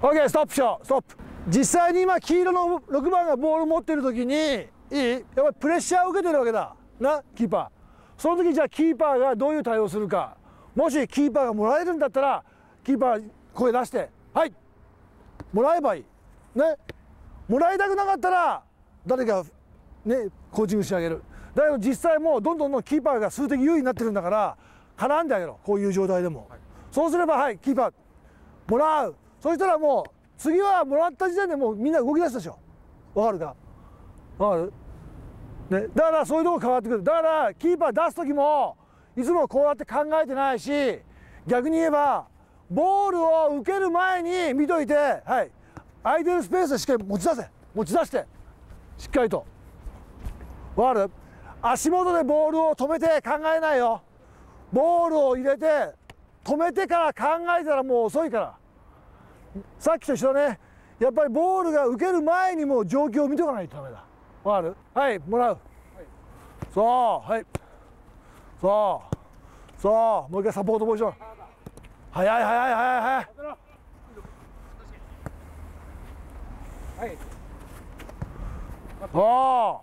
OK ストップしようストップ実際に今黄色の6番がボール持ってる時にいい？やっぱりプレッシャーを受けてるわけだ。なキーパー。その時じゃあキーパーがどういう対応するか。もしキーパーがもらえるんだったらキーパー声出してはい。もらえばいい。ね。もらいたくなかったら誰かねコーチングしてあげる。だけど実際もうどんどんどんキーパーが数的優位になってるんだから絡んであげろ。こういう状態でも、はい、そうすればはいキーパーもらうそしたらもう次はもらった時点でもうみんな動き出したでしょ。わかるか？わかる。ね、だからそういうとこ変わってくる。だからキーパー出す時もいつもこうやって考えてないし逆に言えばボールを受ける前に見といて、はい、空いてるスペースでしっかり持ち出せ。持ち出して。しっかりと。わかる？足元でボールを止めて考えないよ。ボールを入れて止めてから考えたらもう遅いから。さっきと一緒だね。やっぱりボールが受ける前にもう状況を見とかないとダメだ。わかる？はいもらう、はい、そうはい。そう。そうもう一回サポートポジション。早い早い早い早いはい。おお。